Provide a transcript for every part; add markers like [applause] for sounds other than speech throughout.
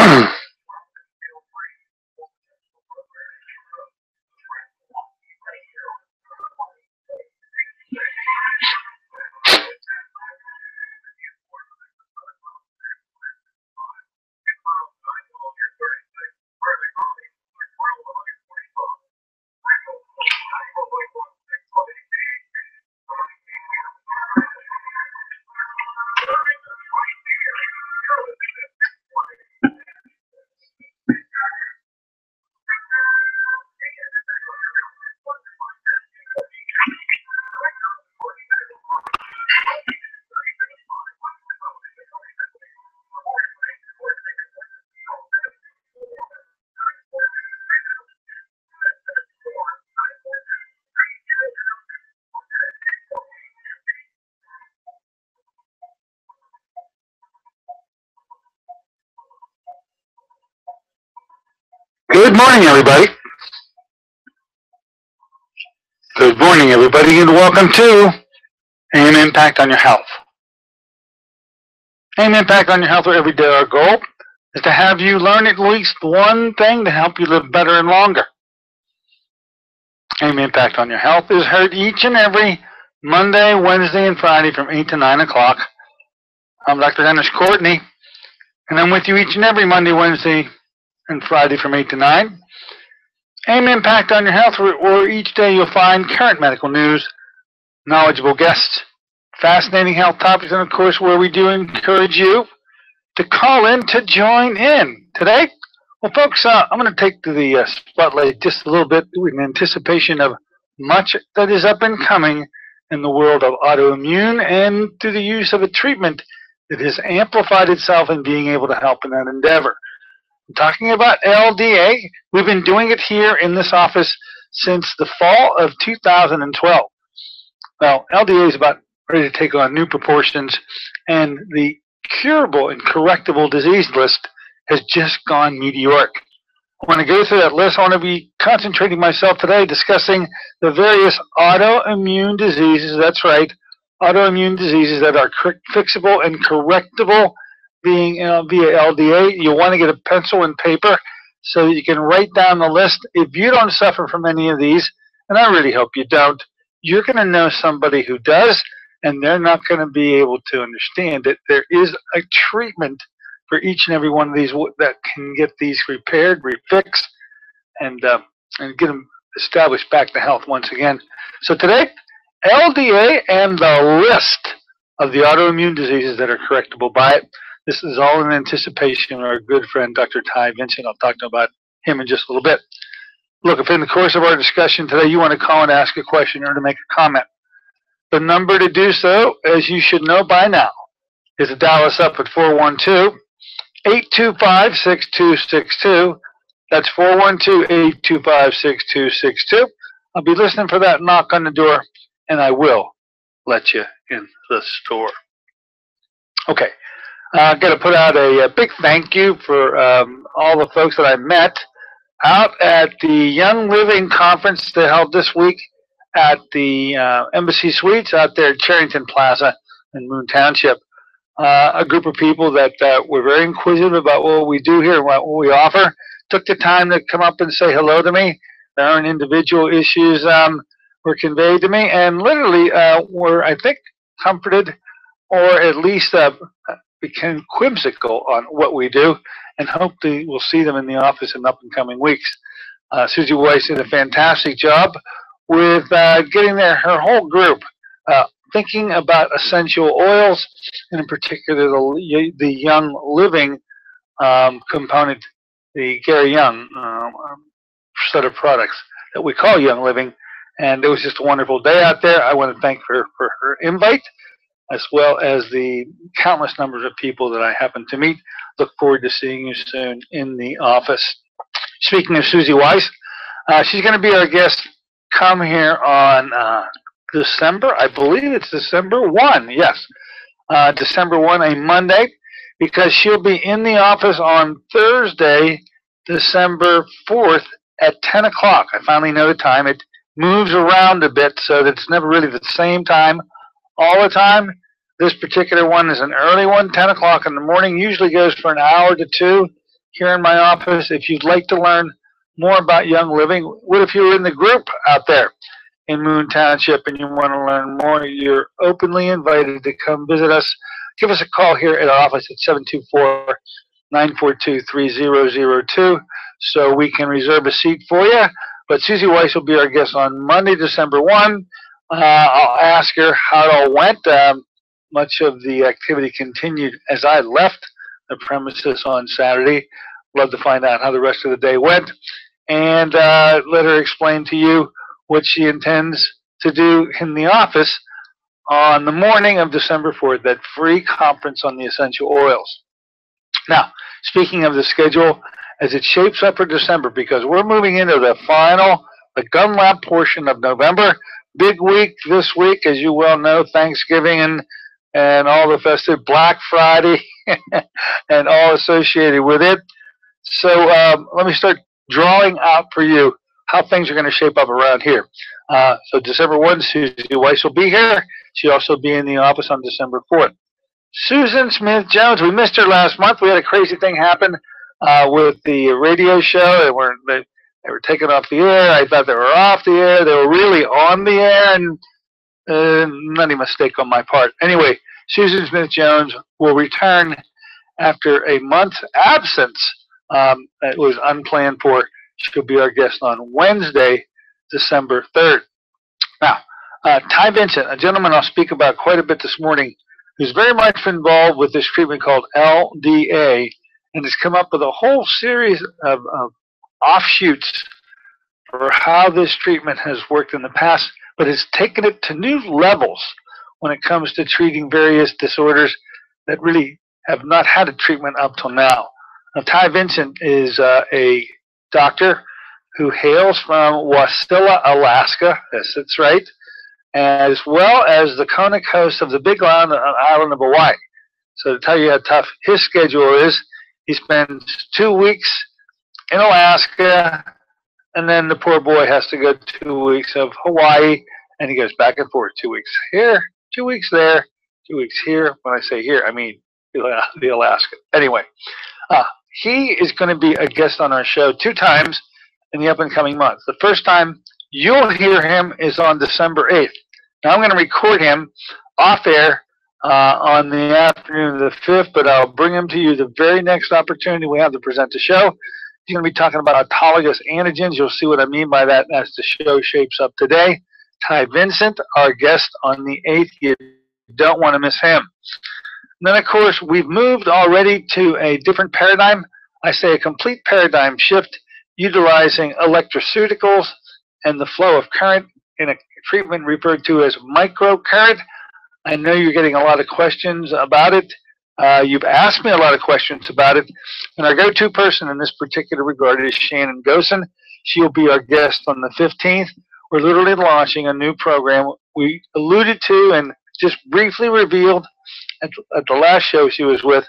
Good [clears throat] morning, everybody. Good morning, everybody, and welcome to AIM Impact on Your Health. AIM Impact on Your Health, where every day our goal is to have you learn at least one thing to help you live better and longer. AIM Impact on Your Health is heard each and every Monday, Wednesday, and Friday from 8 to 9 o'clock. I'm Dr. Dennis Courtney, and I'm with you each and every Monday, Wednesday, and Friday from 8 to 9. AIM Impact on Your Health, where each day you'll find current medical news, knowledgeable guests, fascinating health topics, and of course, where we do encourage you to call in to join in. Today, well, folks, uh, I'm going to take to the uh, spotlight just a little bit in anticipation of much that is up and coming in the world of autoimmune and through the use of a treatment that has amplified itself in being able to help in that endeavor talking about LDA. We've been doing it here in this office since the fall of 2012. Well, LDA is about ready to take on new proportions, and the curable and correctable disease list has just gone meteoric. When I go through that list, I want to be concentrating myself today discussing the various autoimmune diseases. That's right, autoimmune diseases that are fixable and correctable being uh, via LDA, you want to get a pencil and paper so you can write down the list. If you don't suffer from any of these, and I really hope you don't, you're going to know somebody who does, and they're not going to be able to understand that there is a treatment for each and every one of these that can get these repaired, refixed, and uh, and get them established back to health once again. So today, LDA and the list of the autoimmune diseases that are correctable by it. This is all in anticipation of our good friend Dr. Ty Vincent. I'll talk about him in just a little bit. Look, if in the course of our discussion today you want to call and ask a question or to make a comment, the number to do so, as you should know by now, is to dial us up at 412 825 6262. That's 412 825 6262. I'll be listening for that knock on the door, and I will let you in the store. Okay, i am going to put out a, a, big thank you for um, all the folks that I met out at the Young Living Conference they held this week at the uh, Embassy Suites out there at Cherrington Plaza in Moon Township. Uh, a group of people that uh, were very inquisitive about what we do here and what we offer took the time to come up and say hello to me. Their own individual issues um, were conveyed to me and literally uh, were, I think, comforted or at least became quimsical on what we do and hopefully we'll see them in the office in the up and coming weeks. Uh, Susie Weiss did a fantastic job with uh, getting there, her whole group uh, thinking about essential oils, and in particular the, the Young Living um, component, the Gary Young um, set of products that we call Young Living. And it was just a wonderful day out there. I want to thank her for her invite as well as the countless numbers of people that I happen to meet. Look forward to seeing you soon in the office. Speaking of Susie Weiss, uh, she's going to be our guest come here on uh, December, I believe it's December 1, yes, uh, December 1, a Monday, because she'll be in the office on Thursday, December 4th at 10 o'clock. I finally know the time. It moves around a bit so that it's never really the same time all the time. This particular one is an early one, 10 o'clock in the morning. Usually goes for an hour to two. here in my office. If you'd like to learn more about Young Living, what if you're in the group out there in Moon Township and you want to learn more? You're openly invited to come visit us. Give us a call here at our office at 724 942 3002 so we can reserve a seat for you. But Susie Weiss will be our guest on Monday, December 1. Uh, I'll ask her how it all went. Um, much of the activity continued as I left the premises on Saturday. Love to find out how the rest of the day went and uh, let her explain to you what she intends to do in the office on the morning of December 4th, that free conference on the essential oils. Now, speaking of the schedule, as it shapes up for December, because we're moving into the final, the gun lab portion of November. Big week this week, as you well know, Thanksgiving and and all the festive Black Friday [laughs] and all associated with it. So um, let me start drawing out for you how things are going to shape up around here. Uh, so December 1, Susie Weiss will be here. She'll also be in the office on December 4th. Susan Smith Jones, we missed her last month. We had a crazy thing happen uh, with the radio show. They were they, were taken off the air. I thought they were off the air. They were really on the air, and uh, not a mistake on my part. Anyway, Susan Smith Jones will return after a month absence. Um, it was unplanned for. She'll be our guest on Wednesday, December 3rd. Now, uh, Ty Vincent, a gentleman I'll speak about quite a bit this morning, who's very much involved with this treatment called LDA, and has come up with a whole series of, of offshoots for how this treatment has worked in the past, but has taken it to new levels when it comes to treating various disorders that really have not had a treatment up till now. now Ty Vincent is uh, a doctor who hails from Wasilla, Alaska. Yes, that's right as well as the Kona coast of the Big Island, uh, island of Hawaii. So to tell you how tough his schedule is, he spends two weeks in Alaska, and then the poor boy has to go two weeks of Hawaii, and he goes back and forth two weeks here, two weeks there, two weeks here. When I say here, I mean the Alaska. Anyway, uh, he is going to be a guest on our show two times in the up and coming months. The first time You'll hear him is on December 8th. Now I'm going to record him off air uh, on the afternoon of the 5th, but I'll bring him to you the very next opportunity we have to present the show. Going to be talking about autologous antigens. You'll see what I mean by that as the show shapes up today. Ty Vincent, our guest on the 8th. You don't want to miss him. And then, of course, we've moved already to a different paradigm. I say a complete paradigm shift utilizing electroceuticals and the flow of current in a treatment referred to as microcurrent. I know you're getting a lot of questions about it. Uh, you've asked me a lot of questions about it. And our go-to person in this particular regard is Shannon Gosen. She'll be our guest on the 15th. We're literally launching a new program we alluded to and just briefly revealed at, at the last show she was with.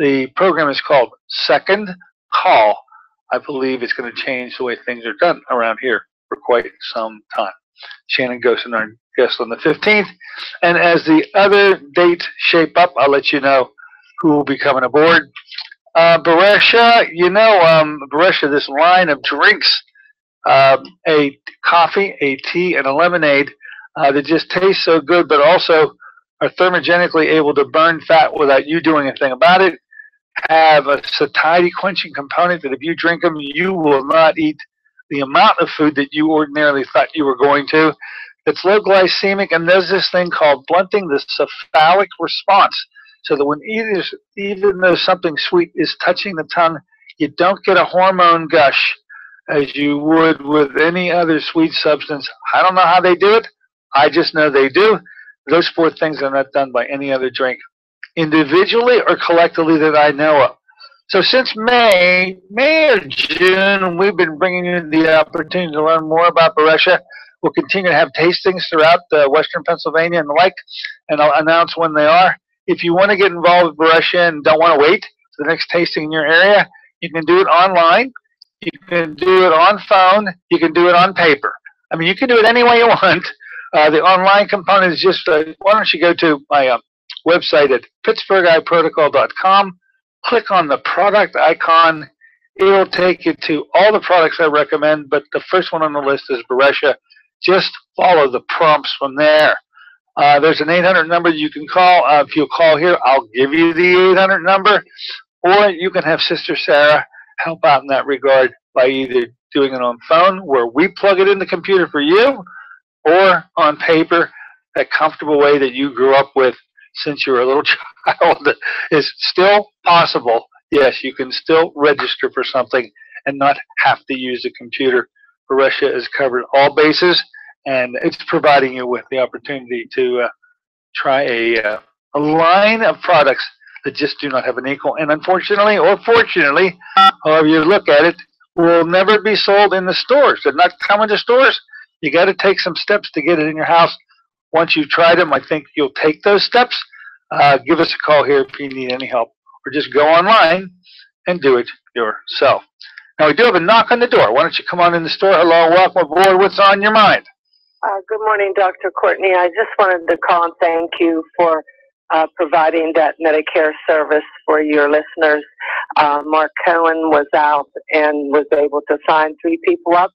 The program is called Second Call. I believe it's going to change the way things are done around here for quite some time. Shannon Gosen, our guest on the 15th. And as the other dates shape up, I'll let you know who will be coming aboard. Uh, Boresha, you know, um, Boresha, this line of drinks, um, a coffee, a tea, and a lemonade uh, that just taste so good, but also are thermogenically able to burn fat without you doing a thing about it. Have a satiety quenching component that if you drink them, you will not eat the amount of food that you ordinarily thought you were going to. It's low glycemic, and there's this thing called blunting the cephalic response. So that when either, even though something sweet is touching the tongue, you don't get a hormone gush as you would with any other sweet substance. I don't know how they do it. I just know they do. Those four things are not done by any other drink, individually or collectively that I know of. So since May, May or June, we've been bringing you the opportunity to learn more about Boresha. We'll continue to have tastings throughout uh, Western Pennsylvania and the like, and I'll announce when they are. If you want to get involved with Boresha and don't want to wait for the next tasting in your area, you can do it online. You can do it on phone. You can do it on paper. I mean, you can do it any way you want. Uh, the online component is just, uh, why don't you go to my uh, website at pittsburghiprotocol.com click on the product icon It'll take you to all the products I recommend, but the first one on the list is Boresha. Just follow the prompts from there. Uh, there's an 800 number you can call. Uh, if you'll call here, I'll give you the 800 number, or you can have Sister Sarah help out in that regard by either doing it on phone, where we plug it in the computer for you, or on paper, that comfortable way that you grew up with since you were a little [laughs] child is still possible. Yes, you can still register for something and not have to use a computer. Boresha has covered all bases, and it's providing you with the opportunity to uh, try a, uh, a line of products that just do not have an equal. And unfortunately, or fortunately, however you look at it, will never be sold in the stores. They're not coming to stores. You got to take some steps to get it in your house. Once you've tried them, I think you'll take those steps. Uh, give us a call here if you need any help, or just go online and do it yourself. Now, we do have a knock on the door. Why don't you come on in the store? Hello, welcome aboard. What's on your mind? Uh, good morning, Dr. Courtney. I just wanted to call and thank you for uh, providing that Medicare service for your listeners. Uh, Mark Cohen was out and was able to sign three people up.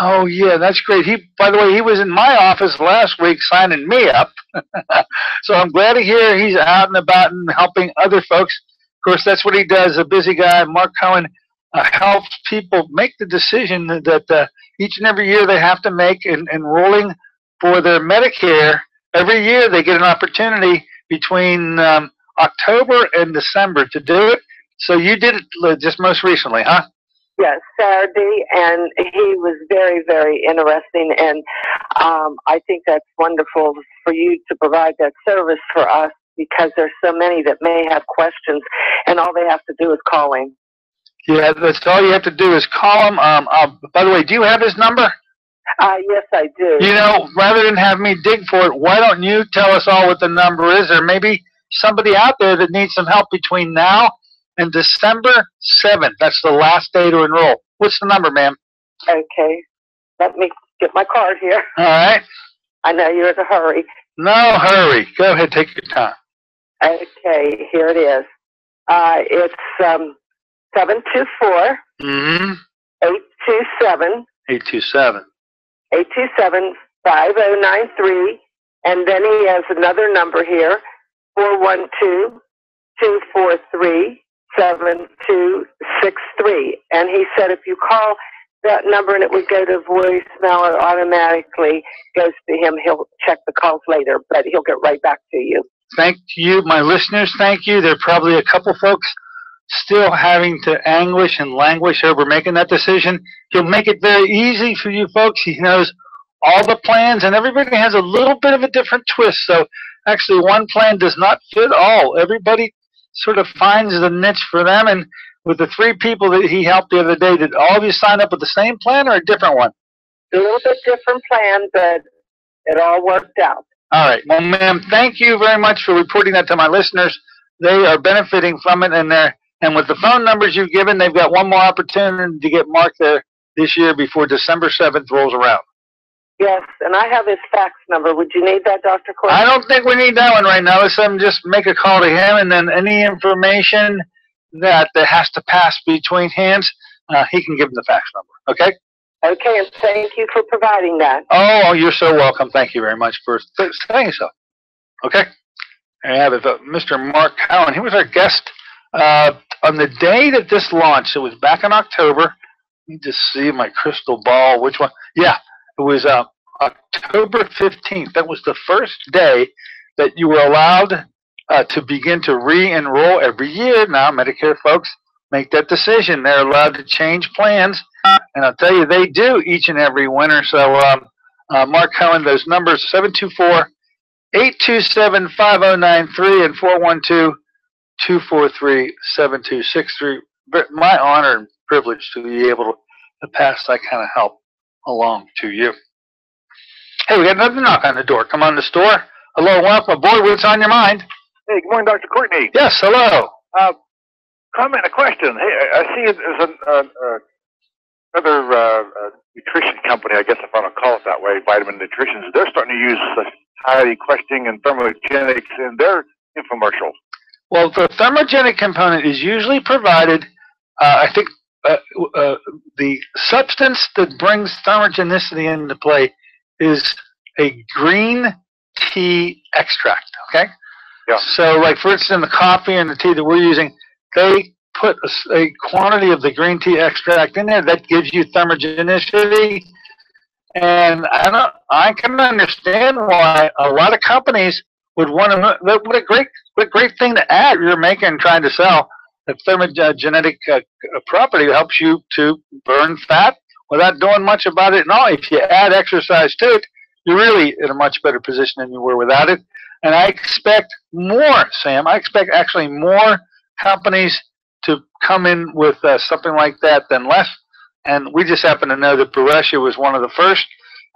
Oh yeah, that's great. He, by the way, he was in my office last week signing me up. [laughs] so I'm glad to hear he's out and about and helping other folks. Of course, that's what he does. A busy guy. Mark Cohen uh, helps people make the decision that uh, each and every year they have to make in enrolling for their Medicare. Every year they get an opportunity between um, October and December to do it. So you did it just most recently, huh? Yes, Saturday, and he was very, very interesting. And um, I think that's wonderful for you to provide that service for us because there's so many that may have questions, and all they have to do is call. Yeah, that's all you have to do is call him. Um, uh, by the way, do you have his number? Uh, yes, I do. You know, rather than have me dig for it, why don't you tell us all what the number is? Or maybe somebody out there that needs some help between now and December 7th. That's the last day to enroll. What's the number, ma'am? Okay. Let me get my card here. All right. I know you're in a hurry. No hurry. Go ahead, take your time. Okay, here it is. Uh, it's um, 724 Mm-hmm. 827 827. 827 5093. And then he has another number here 412 243 7263. And he said if you call that number and it would go to voicemail, it automatically goes to him. He'll check the calls later, but he'll get right back to you. Thank you, my listeners. Thank you. There are probably a couple folks still having to anguish and languish over making that decision. He'll make it very easy for you folks. He knows all the plans, and everybody has a little bit of a different twist. So actually, one plan does not fit all. Everybody sort of finds the niche for them. And with the three people that he helped the other day, did all of you sign up with the same plan or a different one? A little bit different plan, but it all worked out. All right. Well, ma'am, thank you very much for reporting that to my listeners. They are benefiting from it, and they're and with the phone numbers you've given, they've got one more opportunity to get Mark there this year before December 7th rolls around. Yes, and I have his fax number. Would you need that, Dr. Courtney? I don't think we need that one right now. Let's um, just make a call to him, and then any information that, that has to pass between hands, uh, he can give him the fax number. Okay? Okay, and thank you for providing that. Oh, you're so welcome. Thank you very much for saying so. Okay? You have it. Uh, Mr. Mark Cohen. He was our guest uh, on the day that this launched. It was back in October. Let me just see my crystal ball. Which one? Yeah, it was uh, October 15th. That was the first day that you were allowed uh, to begin to re-enroll every year. Now, Medicare folks make that decision. They're allowed to change plans, and I'll tell you, they do each and every winter. So, um, uh, Mark Cohen, those numbers 724 827 5093 and 412 243 7263. My honor and privilege to be able to pass that kind of help along to you. Hey, we got another knock on the door. Come on the store. Hello, welcome aboard. What's on your mind? Hey, good morning, Dr. Courtney. Yes, hello. Uh, comment, a question. Hey, I see there's an, uh, uh, another uh, uh, nutrition company, I guess if I want to call it that way, Vitamin Nutrition. They're starting to use satiety questioning and thermogenics in their infomercials. Well, the thermogenic component is usually provided, uh, I think uh, uh, the substance that brings thermogenicity into play is a green tea extract. Okay. Yeah. So, like for instance, in the coffee and the tea that we're using, they put a quantity of the green tea extract in there that gives you thermogenicity. And I don't, I can understand why a lot of companies would want to. What a great, what a great thing to add. You're making trying to sell the thermogenetic uh, property helps you to burn fat without doing much about it. And No, if you add exercise to it, you're really in a much better position than you were without it. And I expect more, Sam. I expect actually more companies to come in with uh, something like that than less. And we just happen to know that Boresha was one of the first.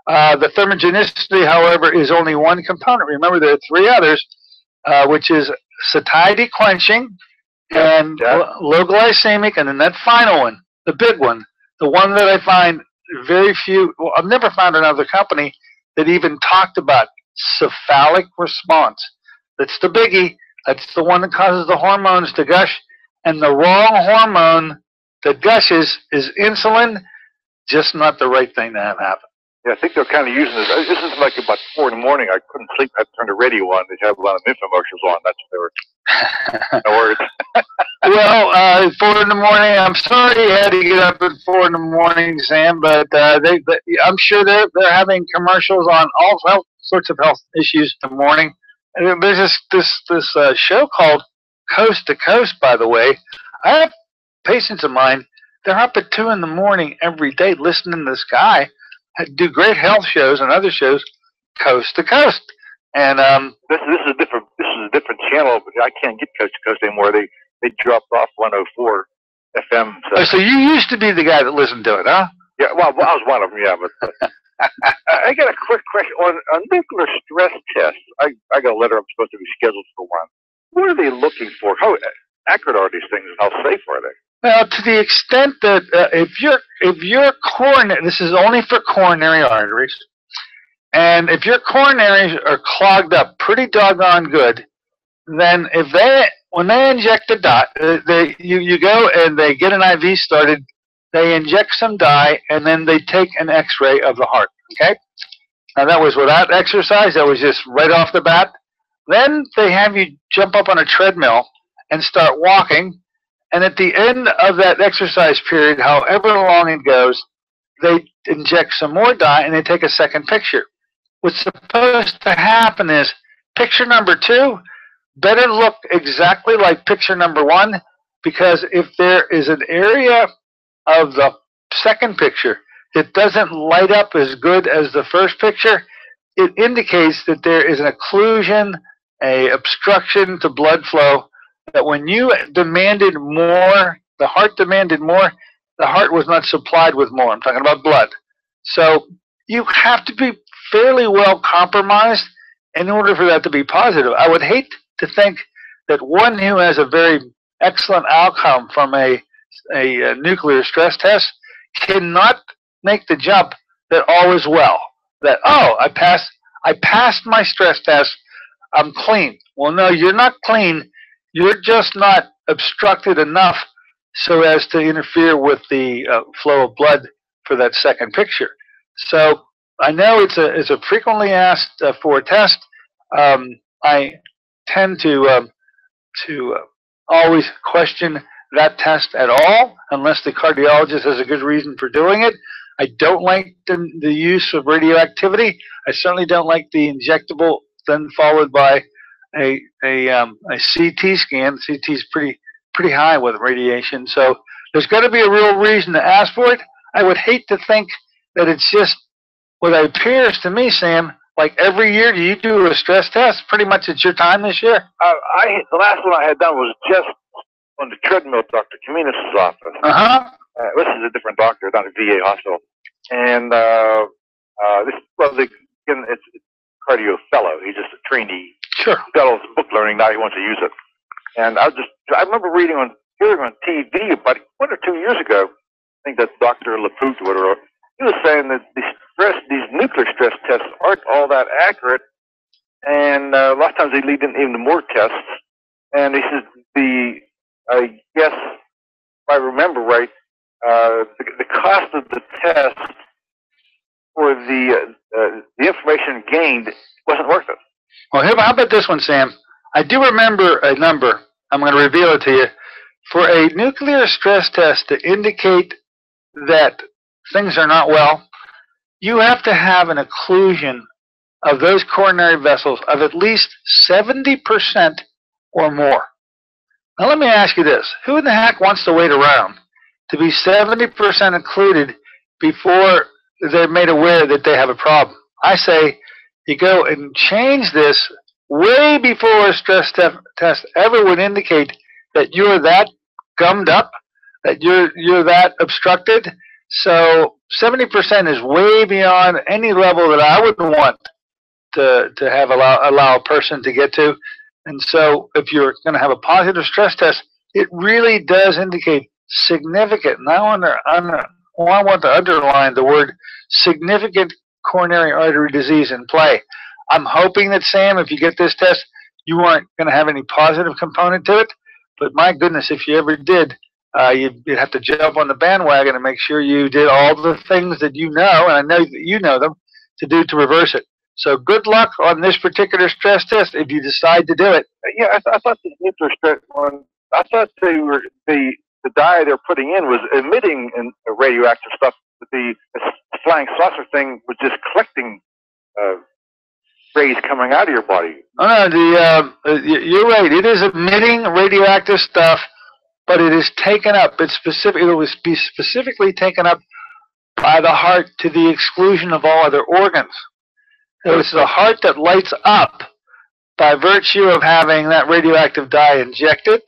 Uh, the thermogenicity, however, is only one component. Remember, there are three others, uh, which is satiety quenching and Yeah. lo- low glycemic, and then that final one, the big one, the one that I find very few. Well, I've never found another company that even talked about cephalic response. That's the biggie. That's the one that causes the hormones to gush, and the wrong hormone that gushes is insulin. Just not the right thing to have happen. Yeah, I think they're kind of using this. This is like about four in the morning. I couldn't sleep. I turned the radio on. They have a lot of infomercials on. That's what they were. [laughs] No words. [laughs] well, uh, four in the morning. I'm sorry you had to get up at four in the morning, Sam, but uh, they, they, I'm sure they're they're having commercials on all health, sorts of health issues in the morning. And there's this this this uh, show called Coast to Coast, by the way. I have patients of mine. They're up at two in the morning every day listening to this guy do great health shows and other shows, coast to coast. And um, This, this is a different. This is a different channel. But I can't get coast to coast anymore. They they dropped off 104 FM. oh, So, so you used to be the guy that listened to it, huh? yeah, well, well, I was one of them. Yeah, but. Uh, [laughs] I I got a quick question on a nuclear stress test. I, I got a letter. I'm supposed to be scheduled for one. What are they looking for? How accurate are these things? and How safe are they? Well, to the extent that uh, if your if your coronary, this is only for coronary arteries, and if your coronaries are clogged up pretty doggone good, then if they when they inject the dye, uh, they you you go and they get an IV started, they inject some dye, and then they take an X-ray of the heart. Okay, now that was without exercise. That was just right off the bat. Then they have you jump up on a treadmill and start walking and at the end of that exercise period, however long it goes, they inject some more dye and they take a second picture. What's supposed to happen is picture number two better look exactly like picture number one because if there is an area of the second picture that doesn't light up as good as the first picture, it indicates that there is an occlusion, a obstruction to blood flow that when you demanded more, the heart demanded more, the heart was not supplied with more. I'm talking about blood. So you have to be fairly well compromised in order for that to be positive. I would hate to think that one who has a very excellent outcome from a, a, uh nuclear stress test cannot make the jump that all is well. That oh, I passed, I passed my stress test. I'm clean. Well, no, you're not clean you're just not obstructed enough so as to interfere with the uh, flow of blood for that second picture. So I know it's a it's a frequently asked uh, for test. Um, I tend to um, to uh, always question that test at all unless the cardiologist has a good reason for doing it. I don't like the, the use of radioactivity. I certainly don't like the injectable then followed by a a um, a CT scan. CT is pretty pretty high with radiation, so there's got to be a real reason to ask for it. I would hate to think that it's just what appears to me, Sam. Like every year, do you do a stress test? Pretty much, it's your time this year. Uh, I the last one I had done was just on the treadmill, Doctor Kaminis' office. Uh huh. Uh, this is a different doctor not a VA hospital, and uh, uh, this well, the, it's it's cardio fellow. He's just a trainee. Sure. Got this book learning now. He wants to use it, and I just I remember reading on hearing on TV about one or two years ago. I think that's Doctor LaPook, whatever. He was saying that these stress, these nuclear stress tests aren't all that accurate, and uh, a lot of times they lead in even more tests. And he says the I guess if I remember right, uh, the, the cost of the test for the uh, uh, the information gained wasn't worth it. Well, how about this one, Sam? I do remember a number. I'm going to reveal it to you. For a nuclear stress test to indicate that things are not well, you have to have an occlusion of those coronary vessels of at least 70% or more. Now, let me ask you this who in the heck wants to wait around to be 70% occluded before they're made aware that they have a problem? I say you go and change this way before a stress te- test ever would indicate that you're that gummed up, that you're you're that obstructed. So 70% is way beyond any level that I would want to to have allow allow a person to get to. And so if you're going to have a positive stress test, it really does indicate significant. And I want to, I want to underline the word significant coronary artery disease in play. I'm hoping that Sam, if you get this test, you aren't going to have any positive component to it. But my goodness, if you ever did, uh, you'd, you'd have to jump on the bandwagon and make sure you did all the things that you know, and I know that you know them, to do to reverse it. So good luck on this particular stress test if you decide to do it. Yeah, I, th- I thought the nuclear stress one. I thought they were the the dye they're putting in was emitting in radioactive stuff, the flying saucer thing was just collecting uh, rays coming out of your body. Oh, the uh, you're right. It is emitting radioactive stuff, but it is taken up. It's specific. It will be specifically taken up by the heart to the exclusion of all other organs. So it's the heart that lights up by virtue of having that radioactive dye injected.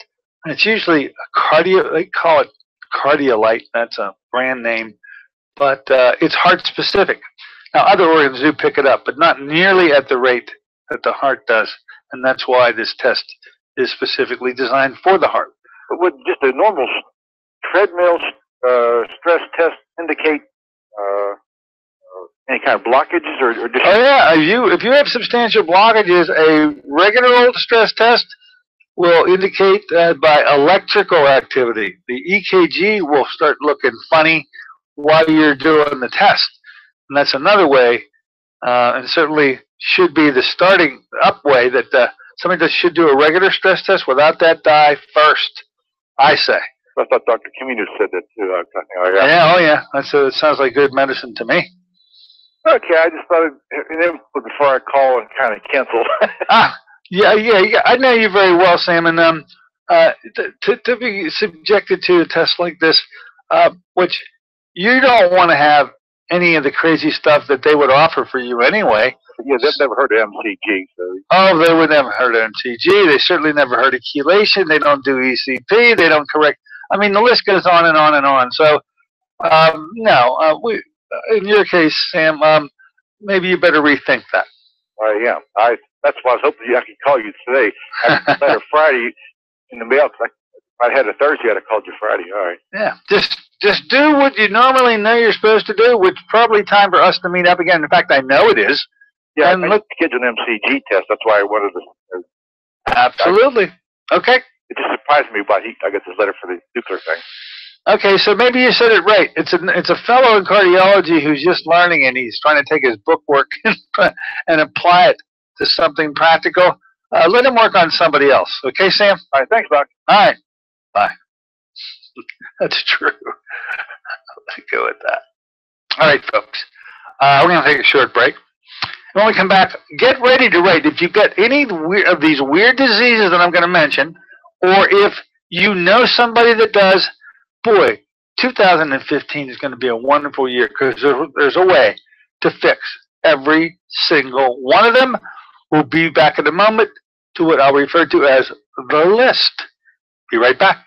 And it's usually a cardio. They call it cardiolite. That's a brand name, but uh, it's heart specific. Now, other organs do pick it up, but not nearly at the rate that the heart does, and that's why this test is specifically designed for the heart. But would just a normal treadmill uh, stress test indicate uh, any kind of blockages, or, or? Oh yeah, if you if you have substantial blockages, a regular old stress test will indicate that by electrical activity. The EKG will start looking funny while you're doing the test. And that's another way, uh, and certainly should be the starting up way that uh, somebody that should do a regular stress test without that dye first. I say. I thought Dr. Camino said that too. Uh, like that. Yeah, oh yeah. That's it sounds like good medicine to me. Okay, I just thought it, before I call and kind of cancel. [laughs] ah, yeah, yeah, yeah. I know you very well, Sam, and um, uh, to to be subjected to a test like this, uh, which you don't want to have any of the crazy stuff that they would offer for you anyway. Yeah, they've never heard of MCG. So. Oh, they would never heard of MCG. They certainly never heard of chelation. They don't do ECP. They don't correct. I mean, the list goes on and on and on. So, um, no, uh, we, in your case, Sam, um, maybe you better rethink that. I am. I. That's why I was hoping I could call you today. I had a [laughs] Friday in the mail. Cause I, I had a Thursday. I'd have called you Friday. All right. Yeah. Just just do what you normally know you're supposed to do, which is probably time for us to meet up again. In fact, I know it is. Yeah, and I look, kids an MCG test. That's why I wanted to. Uh, Absolutely. I, okay. It just surprised me about he. I got this letter for the nuclear thing. Okay, so maybe you said it right. It's a it's a fellow in cardiology who's just learning, and he's trying to take his book work [laughs] and apply it to something practical. Uh, let him work on somebody else. Okay, Sam. All right. Thanks, Doc. All right. Bye. [laughs] That's true. [laughs] Let go with that. All right, folks. Uh, we're going to take a short break. When we come back, get ready to write. If you've got any of these weird diseases that I'm going to mention, or if you know somebody that does, boy, 2015 is going to be a wonderful year because there's a way to fix every single one of them. We'll be back in a moment to what I'll refer to as the list. Be right back.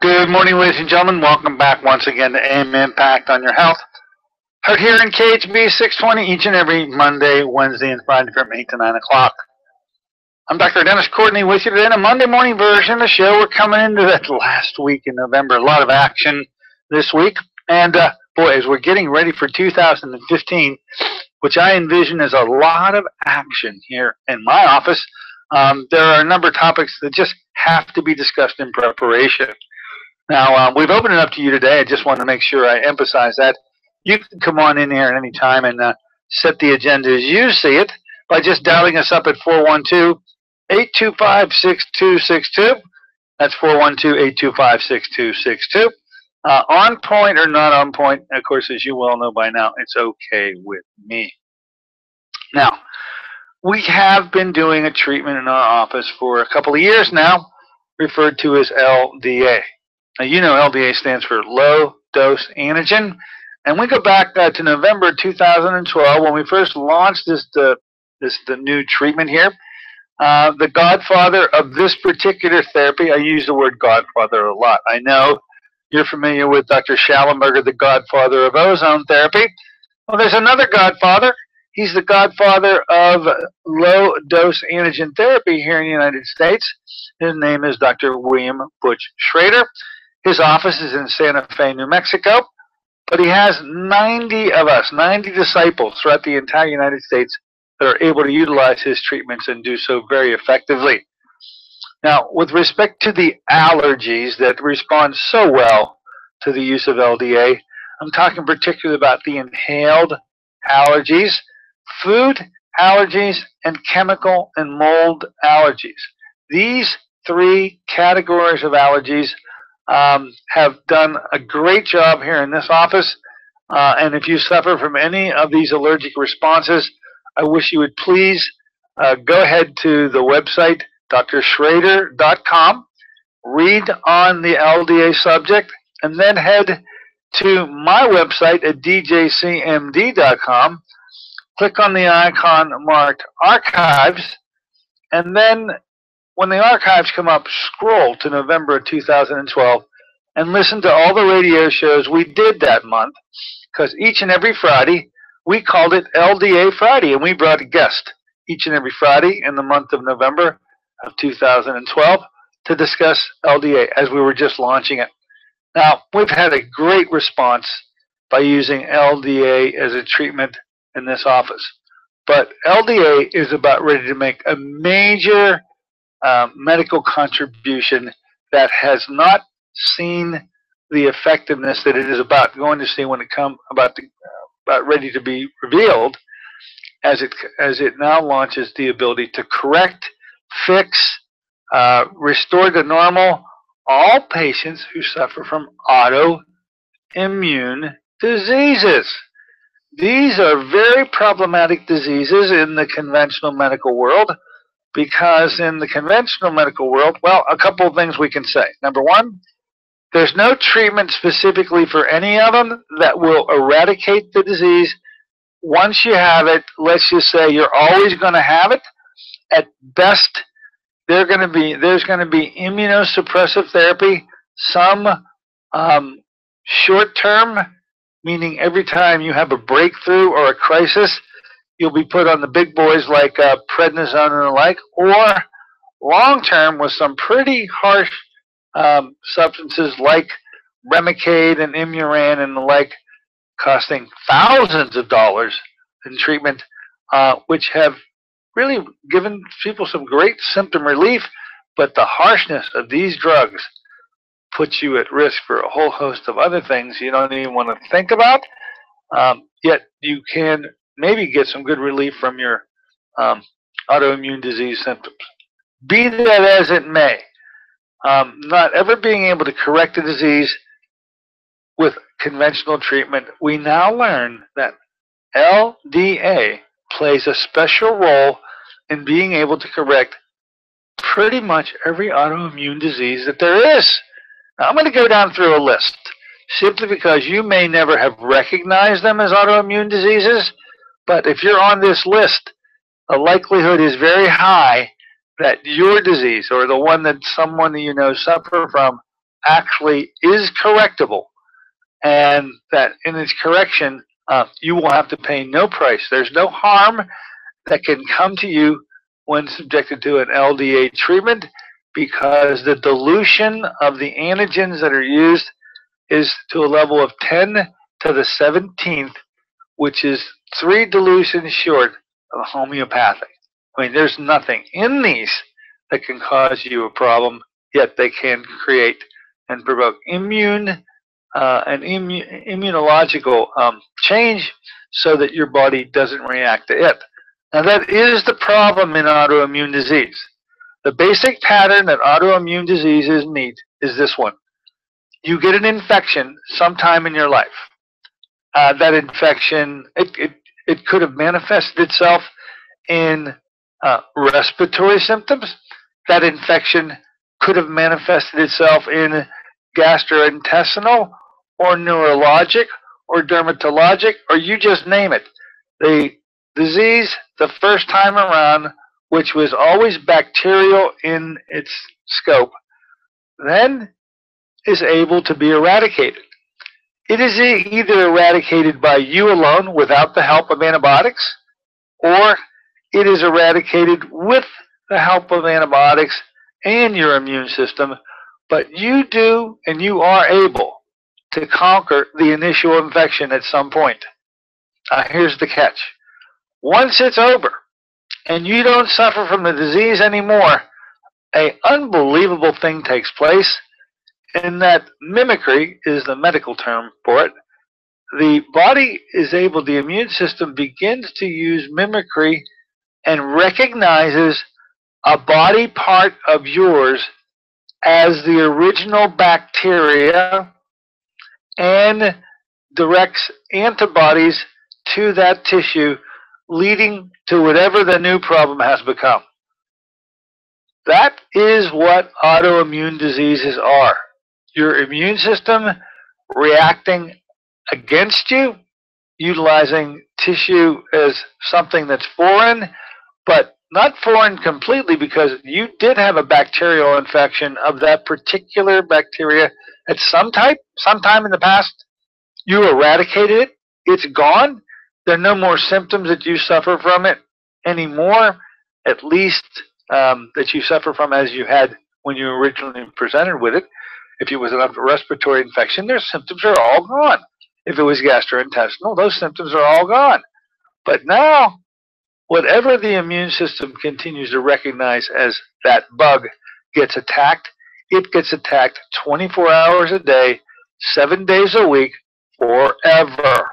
Good morning, ladies and gentlemen. Welcome back once again to AM Impact on Your Health. Heard here in KHB 620 each and every Monday, Wednesday, and Friday from 8 to 9 o'clock. I'm Dr. Dennis Courtney with you today in a Monday morning version of the show. We're coming into that last week in November. A lot of action this week. And uh, boy, as we're getting ready for 2015, which I envision as a lot of action here in my office, um, there are a number of topics that just have to be discussed in preparation. Now, uh, we've opened it up to you today. I just want to make sure I emphasize that. You can come on in here at any time and uh, set the agenda as you see it by just dialing us up at 412 825 6262. That's 412 825 6262. Uh, on point or not on point, of course, as you well know by now, it's okay with me. Now, we have been doing a treatment in our office for a couple of years now, referred to as LDA. Now, you know LDA stands for low dose antigen. And we go back uh, to November 2012 when we first launched this, uh, this the new treatment here. Uh, the godfather of this particular therapy, I use the word godfather a lot. I know you're familiar with Dr. Shallenberger, the godfather of ozone therapy. Well, there's another godfather. He's the godfather of low dose antigen therapy here in the United States. His name is Dr. William Butch Shrader. His office is in Santa Fe, New Mexico, but he has 90 of us, 90 disciples throughout the entire United States that are able to utilize his treatments and do so very effectively. Now, with respect to the allergies that respond so well to the use of LDA, I'm talking particularly about the inhaled allergies, food allergies, and chemical and mold allergies. These three categories of allergies um, have done a great job here in this office. Uh, and if you suffer from any of these allergic responses, I wish you would please uh, go ahead to the website, drshrader.com, read on the LDA subject, and then head to my website at djcmd.com, click on the icon marked Archives, and then when the archives come up, scroll to November 2012 and listen to all the radio shows we did that month because each and every Friday we called it LDA Friday and we brought a guest each and every Friday in the month of November of 2012 to discuss LDA as we were just launching it. Now, we've had a great response by using LDA as a treatment in this office. But LDA is about ready to make a major um, medical contribution that has not seen the effectiveness that it is about going to see when it come about to, uh, about ready to be revealed as it as it now launches the ability to correct, fix, uh, restore to normal all patients who suffer from autoimmune diseases. These are very problematic diseases in the conventional medical world because in the conventional medical world, well, a couple of things we can say. Number one, there's no treatment specifically for any of them that will eradicate the disease. Once you have it, let's just say you're always going to have it. At best, they're going to be there's going to be immunosuppressive therapy, some um, short term, meaning every time you have a breakthrough or a crisis, you'll be put on the big boys like uh, prednisone and the like, or long term with some pretty harsh um, substances like Remicade and Imuran and the like, costing thousands of dollars in treatment, uh, which have really given people some great symptom relief, but the harshness of these drugs puts you at risk for a whole host of other things you don't even want to think about. Um, yet you can maybe get some good relief from your um, autoimmune disease symptoms. Be that as it may, um, not ever being able to correct the disease with conventional treatment, we now learn that LDA plays a special role in being able to correct pretty much every autoimmune disease that there is. Now, I'm going to go down through a list simply because you may never have recognized them as autoimmune diseases but if you're on this list, the likelihood is very high that your disease or the one that someone that you know suffer from actually is correctable, and that in its correction, uh, you will have to pay no price. There's no harm that can come to you when subjected to an LDA treatment because the dilution of the antigens that are used is to a level of 10 to the 17th, which is three dilutions short of homeopathic. I mean, there's nothing in these that can cause you a problem, yet they can create and provoke immune uh, immu immunological um, change so that your body doesn't react to it. Now, that is the problem in autoimmune disease. The basic pattern that autoimmune diseases meet is this one. You get an infection sometime in your life. Uh, that infection, it, it, it could have manifested itself in uh, respiratory symptoms. That infection could have manifested itself in gastrointestinal or neurologic or dermatologic or you just name it. The disease the first time around, which was always bacterial in its scope, then is able to be eradicated. It is either eradicated by you alone without the help of antibiotics, or it is eradicated with the help of antibiotics and your immune system, but you do and you are able to conquer the initial infection at some point. Uh, here's the catch. Once it's over and you don't suffer from the disease anymore, a unbelievable thing takes place in that mimicry is the medical term for it. The body is able, the immune system begins to use mimicry and recognizes a body part of yours as the original bacteria and directs antibodies to that tissue, leading to whatever the new problem has become. That is what autoimmune diseases are. Your immune system reacting against you, utilizing tissue as something that's foreign, but not foreign completely because you did have a bacterial infection of that particular bacteria at some type, sometime in the past. You eradicated it. It's gone. There are no more symptoms that you suffer from it anymore, at least um, that you suffer from as you had when you originally presented with it. If it was upper respiratory infection, their symptoms are all gone. If it was gastrointestinal, those symptoms are all gone. But now whatever the immune system continues to recognize as that bug gets attacked, it gets attacked 24 hours a day, seven days a week, forever.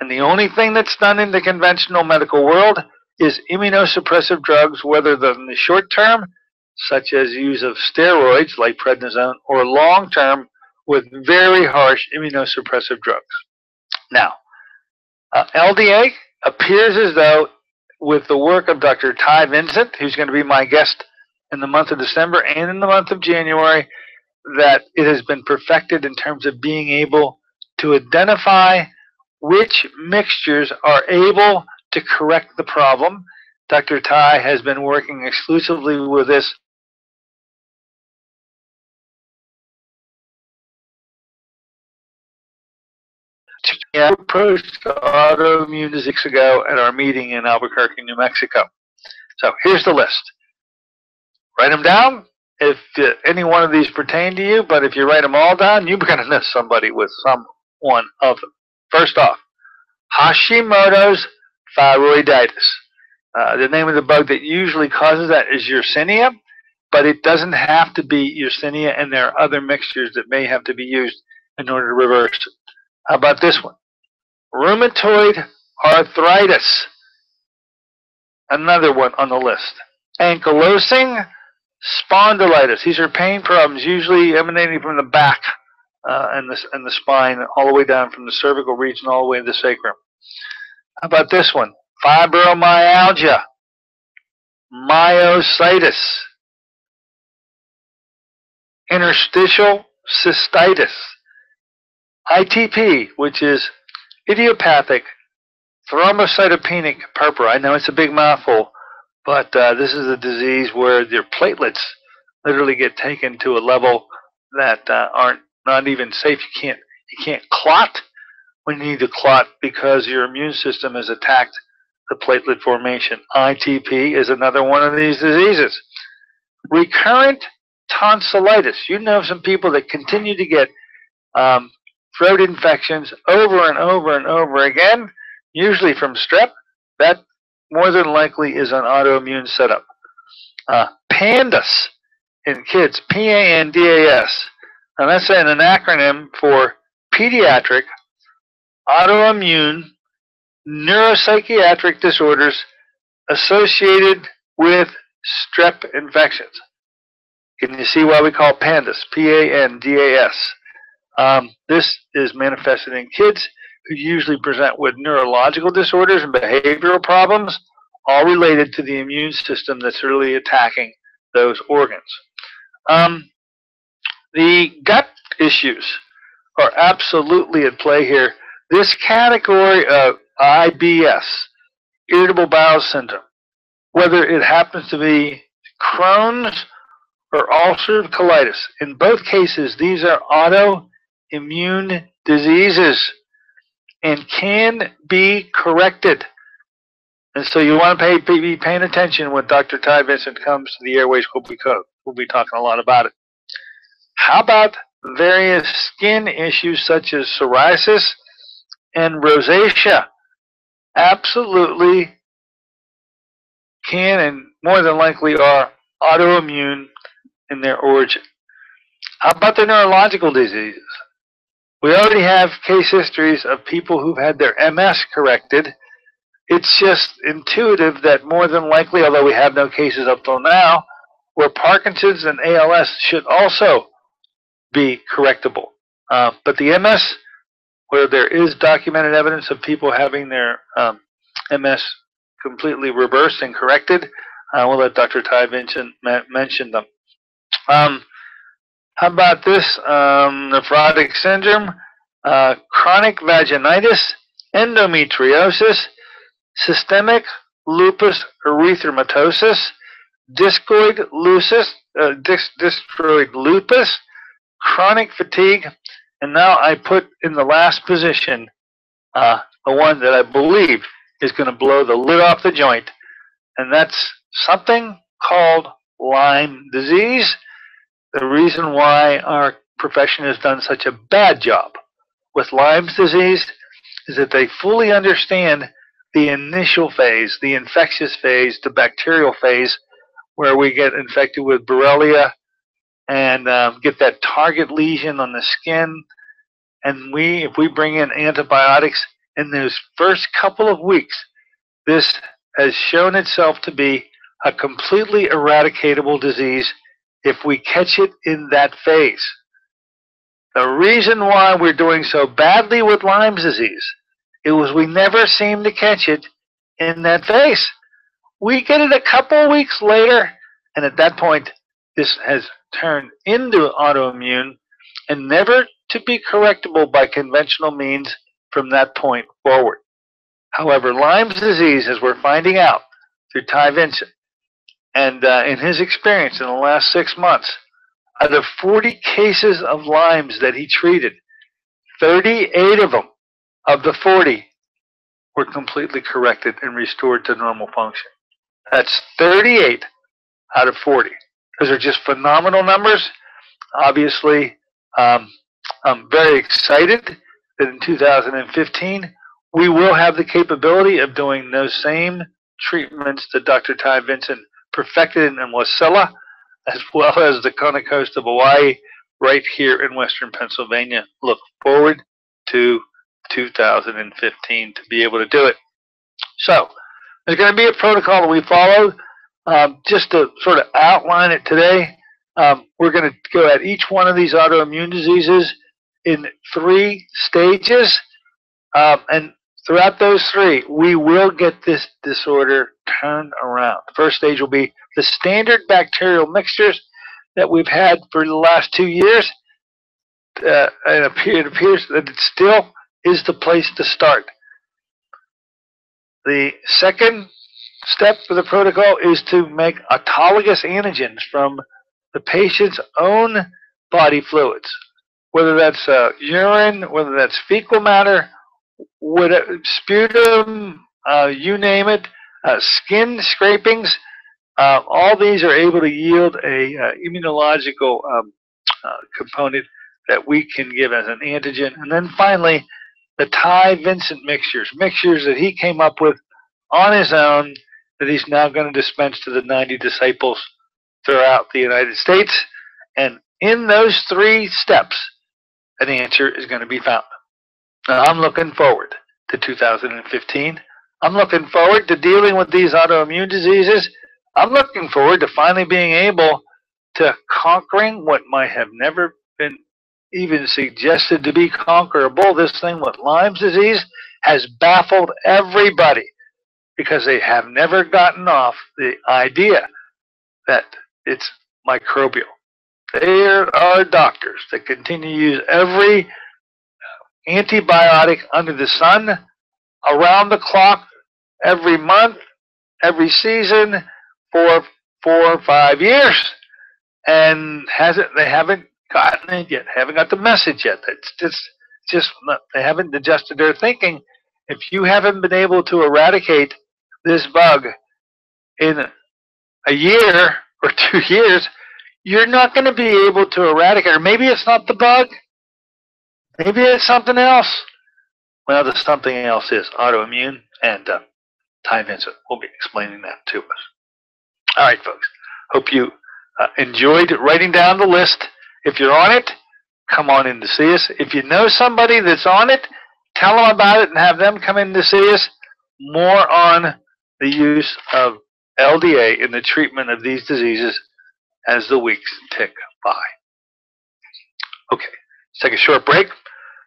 And the only thing that's done in the conventional medical world is immunosuppressive drugs, whether in the short term, such as use of steroids like prednisone, or long term with very harsh immunosuppressive drugs. Now, uh, LDA appears as though with the work of Dr. Ty Vincent, who's going to be my guest in the month of December and in the month of January, that it has been perfected in terms of being able to identify which mixtures are able to correct the problem. Dr. Ty has been working exclusively with this approached autoimmune disease ago at our meeting in Albuquerque, New Mexico. So here's the list. Write them down if uh, any one of these pertain to you, but if you write them all down, you're going to miss somebody with some one of them. First off, Hashimoto's thyroiditis. Uh, the name of the bug that usually causes that is Yersinia, but it doesn't have to be Yersinia, and there are other mixtures that may have to be used in order to reverse it. How about this one? Rheumatoid arthritis. Another one on the list. Ankylosing spondylitis. These are pain problems usually emanating from the back uh, and, the, and the spine all the way down from the cervical region all the way to the sacrum. How about this one? Fibromyalgia. Myositis. Interstitial cystitis. ITP, which is idiopathic thrombocytopenic purpura. I know it's a big mouthful, but uh, this is a disease where your platelets literally get taken to a level that uh, aren't not even safe. You can't you can't clot when you need to clot because your immune system has attacked the platelet formation. ITP is another one of these diseases. Recurrent tonsillitis. You know some people that continue to get um, throat infections over and over and over again, usually from strep. That more than likely is an autoimmune setup. Uh, PANDAS in kids, P-A-N-D-A-S. And that's an acronym for pediatric autoimmune neuropsychiatric disorders associated with strep infections. Can you see why we call PANDAS? P-A-N-D-A-S. Um, this is manifested in kids who usually present with neurological disorders and behavioral problems, all related to the immune system that's really attacking those organs. Um, the gut issues are absolutely at play here. This category of IBS, irritable bowel syndrome, whether it happens to be Crohn's or ulcerative colitis, in both cases, these are autoimmune diseases and can be corrected. And so you want to pay, be paying attention when Dr. Ty Vincent comes to the Airway School because we'll be talking a lot about it. How about various skin issues such as psoriasis and rosacea? Absolutely can and more than likely are autoimmune in their origin. How about the neurological diseases? We already have case histories of people who've had their MS corrected. It's just intuitive that more than likely, although we have no cases up till now, where Parkinson's and ALS should also be correctable. Uh, but the MS, where there is documented evidence of people having their um, MS completely reversed and corrected, uh, we'll let Dr. Ty Vincent mention them. Um, how about this? Um, nephrotic syndrome, uh, chronic vaginitis, endometriosis, systemic lupus erythematosus, discoid lupus, uh, dis discoid lupus, chronic fatigue, and now I put in the last position uh, the one that I believe is going to blow the lid off the joint, and that's something called Lyme disease the reason why our profession has done such a bad job with Lyme's disease is that they fully understand the initial phase, the infectious phase, the bacterial phase, where we get infected with Borrelia and um, get that target lesion on the skin. And we, if we bring in antibiotics in those first couple of weeks, this has shown itself to be a completely eradicatable disease if we catch it in that phase. The reason why we're doing so badly with Lyme's disease it was we never seem to catch it in that phase. We get it a couple weeks later, and at that point, this has turned into autoimmune and never to be correctable by conventional means from that point forward. However, Lyme's disease, as we're finding out through Ty Vincent, and uh, in his experience in the last six months, out of 40 cases of Lyme's that he treated, 38 of them, of the 40, were completely corrected and restored to normal function. That's 38 out of 40. Those are just phenomenal numbers. Obviously, um, I'm very excited that in 2015 we will have the capability of doing those same treatments that Dr. Ty Vincent perfected in Wasilla, as [laughs] well as the Kona coast of Hawaii, right here in western Pennsylvania. Look forward to 2015 to be able to do it. So, there's going to be a protocol that we follow. Um, just to sort of outline it today, um, we're going to go at each one of these autoimmune diseases in three stages. Um, and Throughout those three, we will get this disorder turned around. The first stage will be the standard bacterial mixtures that we've had for the last two years. Uh, and it appears that it still is the place to start. The second step for the protocol is to make autologous antigens from the patient's own body fluids, whether that's uh, urine, whether that's fecal matter, whatever, sputum, uh, you name it, uh, skin scrapings. Uh, all these are able to yield a uh, immunological um, uh, component that we can give as an antigen. And then finally, the Ty Vincent mixtures, mixtures that he came up with on his own that he's now going to dispense to the 90 disciples throughout the United States. And in those three steps, an answer is going to be found. I'm looking forward to 2015. I'm looking forward to dealing with these autoimmune diseases. I'm looking forward to finally being able to conquering what might have never been even suggested to be conquerable. This thing with Lyme's disease has baffled everybody because they have never gotten off the idea that it's microbial. There are doctors that continue to use every antibiotic under the sun around the clock every month, every season for four or five years. And hasn't they haven't gotten it yet, haven't got the message yet. It's just just they haven't adjusted their thinking. If you haven't been able to eradicate this bug in a year [laughs] or two years, you're not going to be able to eradicate. Or maybe it's not the bug. Maybe it's something else. Well, the something else is autoimmune, and uh, Ty Vincent will be explaining that to us. All right, folks. Hope you uh, enjoyed writing down the list. If you're on it, come on in to see us. If you know somebody that's on it, tell them about it and have them come in to see us. More on the use of LDA in the treatment of these diseases as the weeks tick by. Okay, take a short break.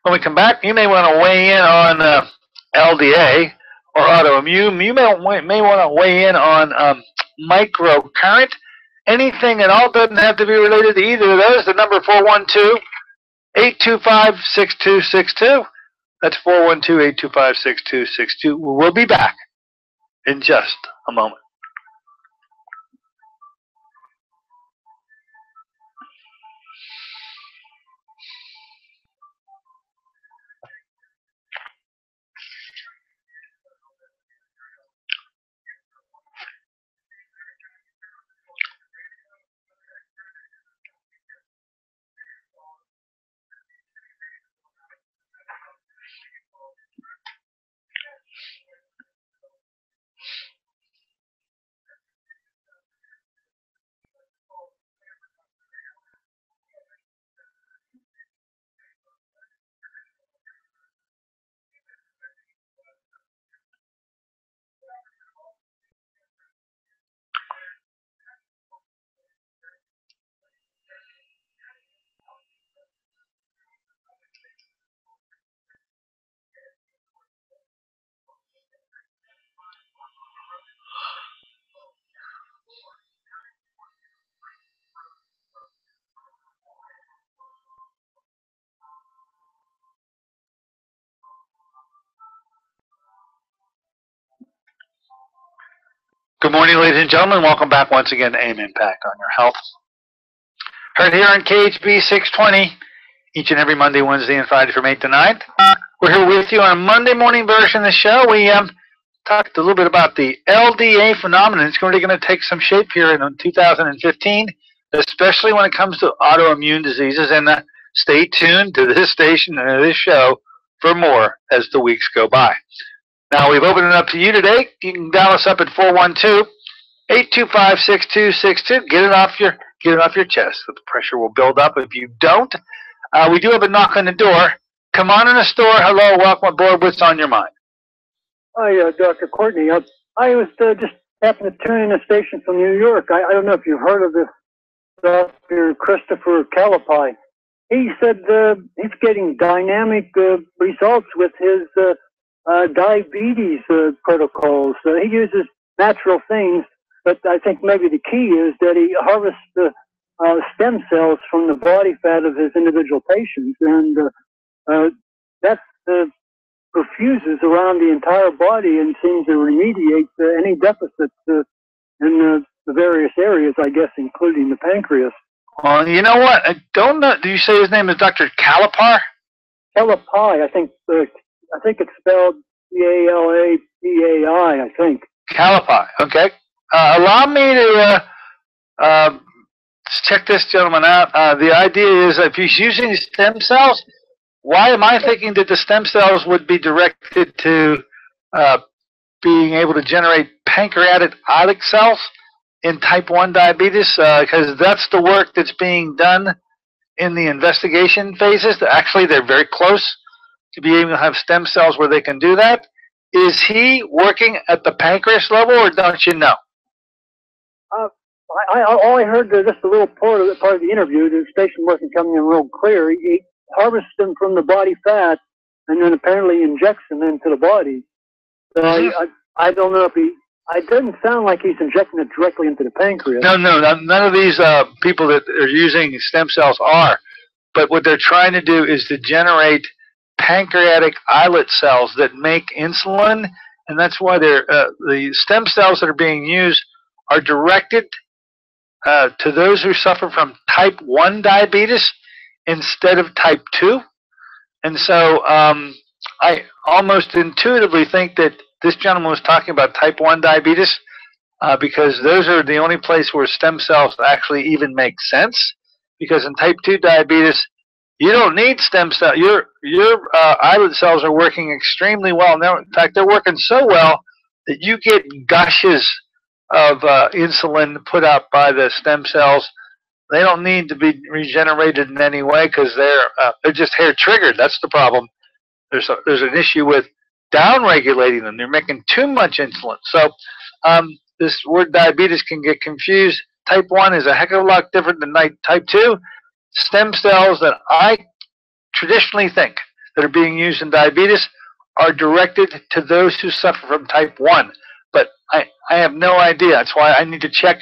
When we come back, you may want to weigh in on uh, LDA or autoimmune. You may, may want to weigh in on um, microcurrent. Anything at all doesn't have to be related to either of those. The number 412 825 6262. That's 412 825 6262. We'll be back in just a moment. Good morning, ladies and gentlemen. Welcome back once again to AIM Impact on Your Health. Heard here on KHB 620 each and every Monday, Wednesday, and Friday from 8 to 9. We're here with you on a Monday morning version of the show. We um, talked a little bit about the LDA phenomenon. It's really going to take some shape here in 2015, especially when it comes to autoimmune diseases. And uh, stay tuned to this station and this show for more as the weeks go by. Now we've opened it up to you today. You can dial us up at 412-825-6262. Get it off your get it off your chest. The pressure will build up if you don't. Uh, we do have a knock on the door. Come on in the store. Hello, welcome aboard. What's on your mind? Hi, uh, Dr. Courtney. Uh, I was uh, just happened to tune in a station from New York. I, I don't know if you've heard of this Dr. Christopher Calapai. He said uh, he's getting dynamic uh, results with his uh, diabetes uh, protocols. Uh, he uses natural things, but I think maybe the key is that he harvests the uh, stem cells from the body fat of his individual patients, and uh, uh, that perfuses around the entire body and seems to remediate any deficits in the various areas, I guess, including the pancreas. Well, you know what? I don't know. Do you say his name is Dr. Kalapar? Calapai, I think, uh, I think it's spelled C-A-L-A-P-A-I, I think. Calipi. Okay. Uh, allow me to uh, uh, check this gentleman out. Uh, the idea is if he's using stem cells, why am I thinking that the stem cells would be directed to uh, being able to generate pancreatic islet cells in type 1 diabetes? Because that's the work that's being done in the investigation phases. Actually, they're very close to being able to have stem cells where they can do that. Is he working at the pancreas level, or don't you know? I, I, all I heard uh, just a little part of the, part of the interview, the station wasn't coming in real clear. He, he harvests them from the body fat and then apparently injects them into the body. So Mhm. I, I, I don't know if he, it doesn't sound like he's injecting it directly into the pancreas. No, no, none none of these uh, people that are using stem cells are. But what they're trying to do is to generate pancreatic islet cells that make insulin, and that's why uh, the stem cells that are being used are directed uh, to those who suffer from type 1 diabetes instead of type 2. And so um, I almost intuitively think that this gentleman was talking about type 1 diabetes uh, because those are the only place where stem cells actually even make sense. Because in type 2 diabetes, you don't need stem cell. Your your uh, islet cells are working extremely well. Now, in fact, they're working so well that you get gushes of uh, insulin put out by the stem cells. They don't need to be regenerated in any way because they're uh, they're just hair triggered. That's the problem. There's a, there's an issue with down regulating them. They're making too much insulin. So um, this word diabetes can get confused. Type 1 is a heck of a lot different than type 2. Stem cells that I traditionally think that are being used in diabetes are directed to those who suffer from type 1. But I, I have no idea. That's why I need to check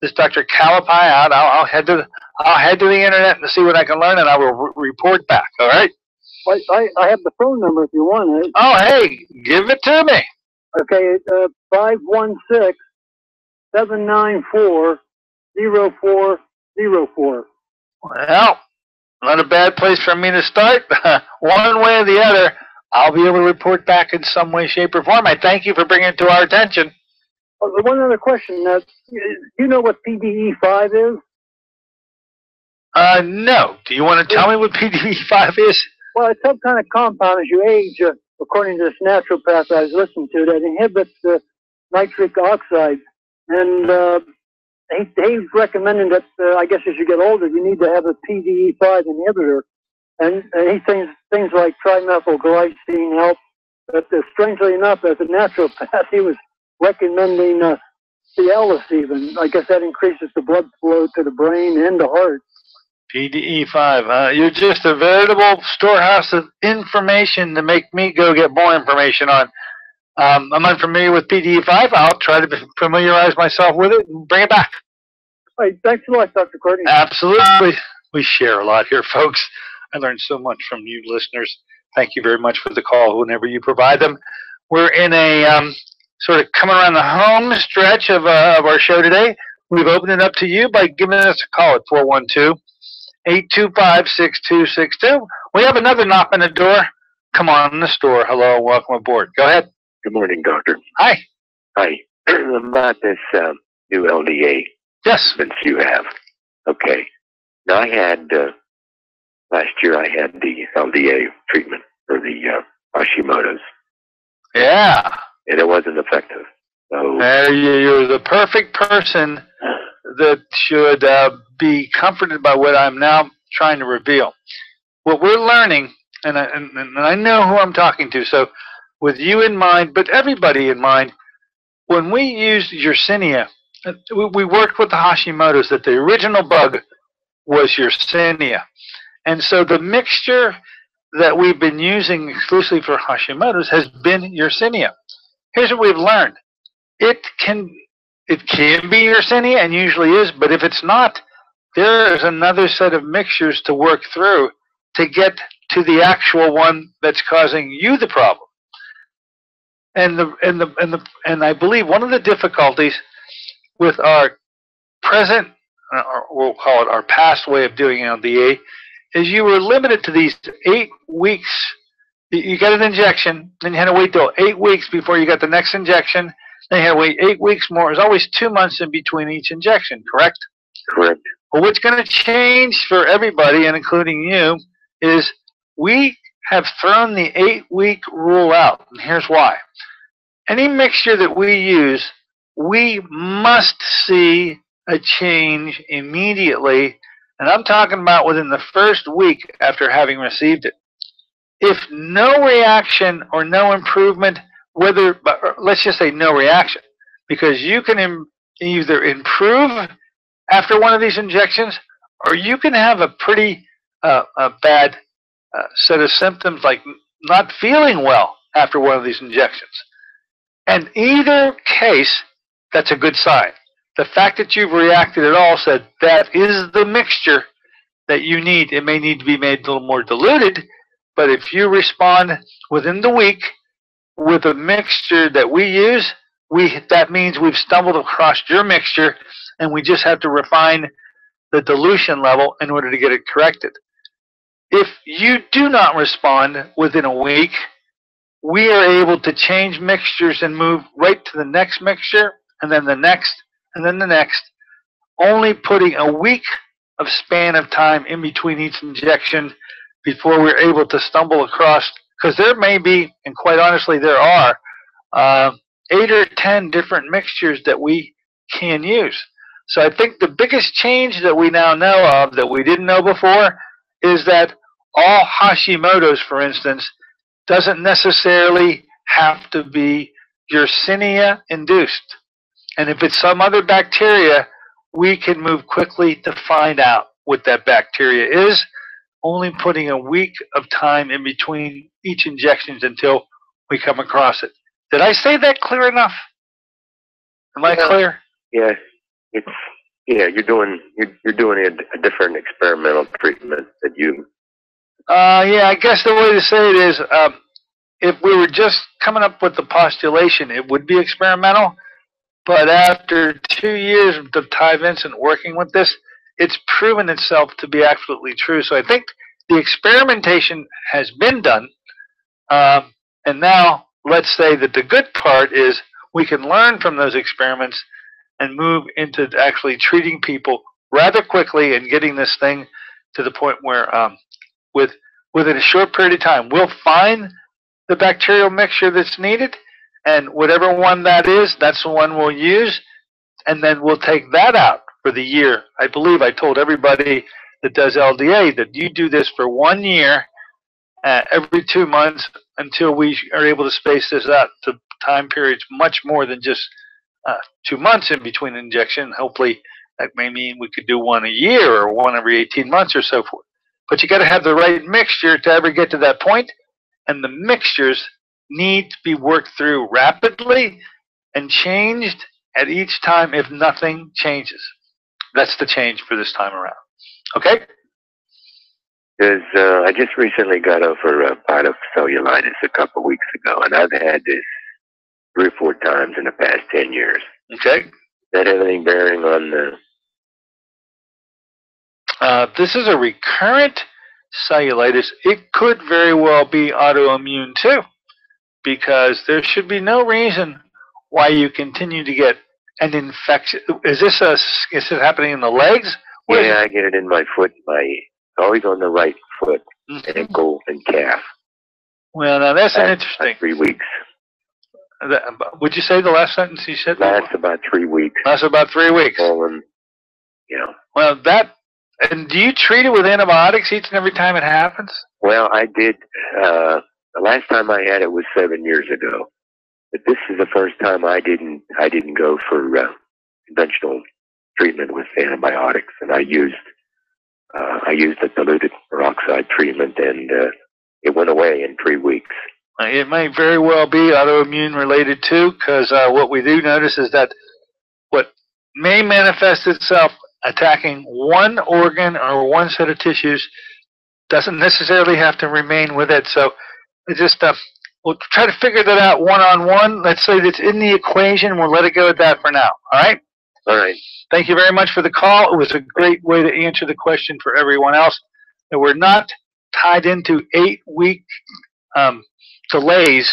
this Dr. Calipi out. I'll, I'll head to I'll head to the internet and see what I can learn, and I will re- report back. All right? I, I, I have the phone number if you want it. Oh, hey, give it to me. Okay, uh, 516 794 0404. Well, not a bad place for me to start. [laughs] One way or the other, I'll be able to report back in some way, shape, or form. I thank you for bringing it to our attention. Uh, one other question. Uh, do you know what PDE5 is? Uh, no. Do you want to tell me what PDE5 is? Well, it's some kind of compound as you age, uh, according to this naturopath I was listening to, that inhibits uh, nitric oxide. And uh, he, he's recommending that, uh, I guess as you get older, you need to have a PDE5 inhibitor. And, and he thinks things like trimethylglycine help. But uh, strangely enough, as a naturopath, [laughs] he was recommending uh, Cialis even. I guess that increases the blood flow to the brain and the heart. PDE5. Uh, you're just a veritable storehouse of information to make me go get more information on. Um, I'm unfamiliar with PDE5. I'll try to familiarize myself with it and bring it back. All right, thanks a lot, Dr. Courtney. Absolutely. We share a lot here, [laughs] folks. I learned so much from you listeners. Thank you very much for the call whenever you provide them. We're in a um, sort of coming around the home stretch of, uh, of our show today. We've opened it up to you by giving us a call at 412 825 6262. We have another knock on the door. Come on in the store. Hello, welcome aboard. Go ahead. Good morning, Doctor. Hi. Hi. [clears throat] About this um, new LDA Yes. Since you have. Okay. Now, I had, uh, last year, I had the LDA treatment for the uh, Hashimoto's, Yeah. and it wasn't effective. So, you, you're the perfect person [sighs] that should uh, be comforted by what I'm now trying to reveal. What we're learning, and I, and, and I know who I'm talking to, so with you in mind, but everybody in mind, when we used Yersinia, we, we worked with the Hashimoto's that the original bug was Yersinia. And so the mixture that we've been using exclusively for Hashimoto's has been Yersinia. Here's what we've learned it can it can be Yersinia and usually is, but if it's not, there is another set of mixtures to work through to get to the actual one that's causing you the problem. And the and the and the and I believe one of the difficulties with our present uh, or we'll call it our past way of doing LDA, is you were limited to these eight weeks. You- You got an injection, then you had to wait till eight weeks before you got the next injection. Then you had to wait eight weeks more. There's always two months in between each injection, correct? Correct. Well, what's going to change for everybody, and including you, is we have thrown the eight week rule out. And here's why. Any mixture that we use, we must see a change immediately. And I'm talking about within the first week after having received it. If no reaction or no improvement, whether, but- let's just say no reaction, because you can Im- either improve after one of these injections, or you can have a pretty uh, a bad uh, set of symptoms like not feeling well after one of these injections. And either case, that's a good sign. The fact that you've reacted at all said that is the mixture that you need. It may need to be made a little more diluted, but if you respond within the week with a mixture that we use, we that means we've stumbled across your mixture and we just have to refine the dilution level in order to get it corrected. If you do not respond within a week, we are able to change mixtures and move right to the next mixture and then the next and then the next, only putting a week of span of time in between each injection before we're able to stumble across, because there may be, and quite honestly, there are, uh, eight or ten different mixtures that we can use. So I think the biggest change that we now know of that we didn't know before is that all Hashimoto's, for instance, doesn't necessarily have to be Yersinia induced. And if it's some other bacteria, we can move quickly to find out what that bacteria is, only putting a week of time in between each injections until we come across it. Did I say that clear enough? Am I Yeah. clear? Yeah, it's yeah. You're doing you're you're doing a, a different experimental treatment that you. Uh, yeah, I guess the way to say it is, um, if we were just coming up with the postulation, it would be experimental. But after two years of Ty Vincent working with this, it's proven itself to be absolutely true. So I think the experimentation has been done. Um, and now let's say that the good part is we can learn from those experiments and move into actually treating people rather quickly and getting this thing to the point where um, with within a short period of time. We'll find the bacterial mixture that's needed and whatever one that is that's the one we'll use and then we'll take that out for the year. I believe i told everybody that does lda that you do this for one year uh, every two months until we are able to space this out. To time periods much more than just uh, two months in between injection. Hopefully that may mean we could do one a year or one every 18 months or so forth but you got to have the right mixture to ever get to that point, and the mixtures need to be worked through rapidly and changed at each time if nothing changes. That's the change for this time around. Okay? There's, uh, I just recently got over a part of cellulitis a couple of weeks ago, and I've had this three or four times in the past ten years. Okay. That have any bearing on the? Uh, this is a recurrent cellulitis. It could very well be autoimmune too, because there should be no reason why you continue to get an infection. Is this a? Is it happening in the legs? Is Yeah, I get it in my foot, my always on the right foot, it? Mhm. ankle, and calf. Well, now that's an interesting. Three weeks. That, would you say the last sentence you said? Lasts about three weeks. Lasts about three weeks. Swollen, you know. Well, that. And do you treat it with antibiotics each and every time it happens? Well, I did. Uh, the last time I had it was seven years ago, but this is the first time I didn't. I didn't go for uh, conventional treatment with antibiotics, and I used. Uh, I used a diluted peroxide treatment, and uh, it went away in three weeks. Uh, It may very well be autoimmune related too, because uh, what we do notice is that what may manifest itself attacking one organ or one set of tissues doesn't necessarily have to remain with it. So just uh, we'll try to figure that out one on one. Let's say that's in the equation. We'll let it go at that for now. All right. All right. Thank you very much for the call. It was a great way to answer the question for everyone else. And we're not tied into eight week um, delays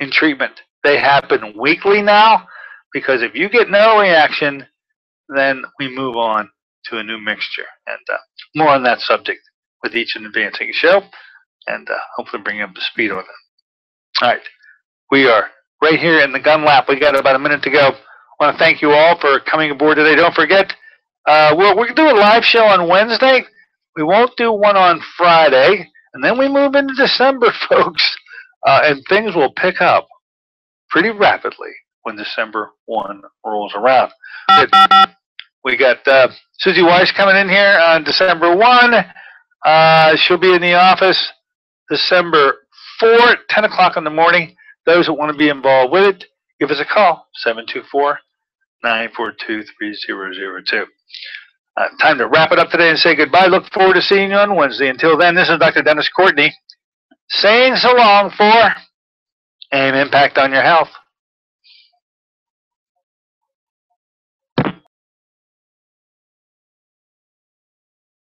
in treatment. They happen weekly now because if you get no reaction, then we move on to a new mixture. And uh, more on that subject with each and advancing show and uh, hopefully bring up the speed on it. All right. We are right here in the gun lap. We got about a minute to go. I want to thank you all for coming aboard today. Don't forget, uh, we'll, to do a live show on Wednesday. We won't do one on Friday. And then we move into December, [laughs] folks. Uh, and things will pick up pretty rapidly when December 1 rolls around. Good. We got uh, Susie Weiss coming in here on December 1. Uh, she'll be in the office December 4 10 o'clock in the morning. Those that want to be involved with it, give us a call 724 942 3002. Uh, time to wrap it up today and say goodbye. Look forward to seeing you on Wednesday. Until then, this is Dr. Dennis Courtney saying so long for AIM Impact on Your Health.